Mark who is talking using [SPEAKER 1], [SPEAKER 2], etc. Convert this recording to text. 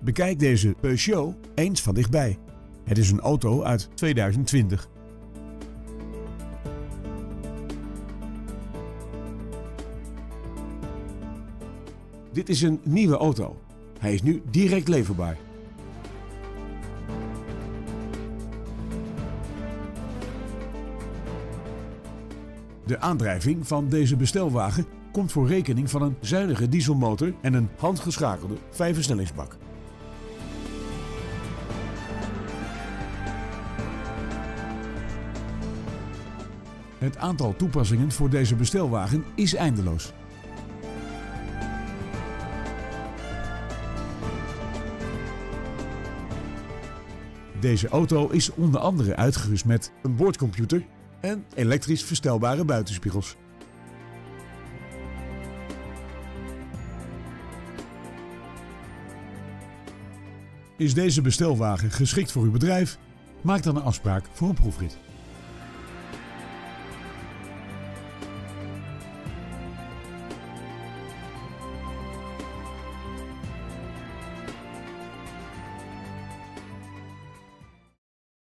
[SPEAKER 1] Bekijk deze Peugeot eens van dichtbij. Het is een auto uit 2020. Dit is een nieuwe auto. Hij is nu direct leverbaar. De aandrijving van deze bestelwagen komt voor rekening van een zuinige dieselmotor en een handgeschakelde vijfversnellingsbak. Het aantal toepassingen voor deze bestelwagen is eindeloos. Deze auto is onder andere uitgerust met een boordcomputer en elektrisch verstelbare buitenspiegels. Is deze bestelwagen geschikt voor uw bedrijf? Maak dan een afspraak voor een proefrit.